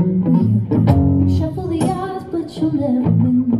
Shuffle the odds, but you'll never win.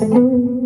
Ooh,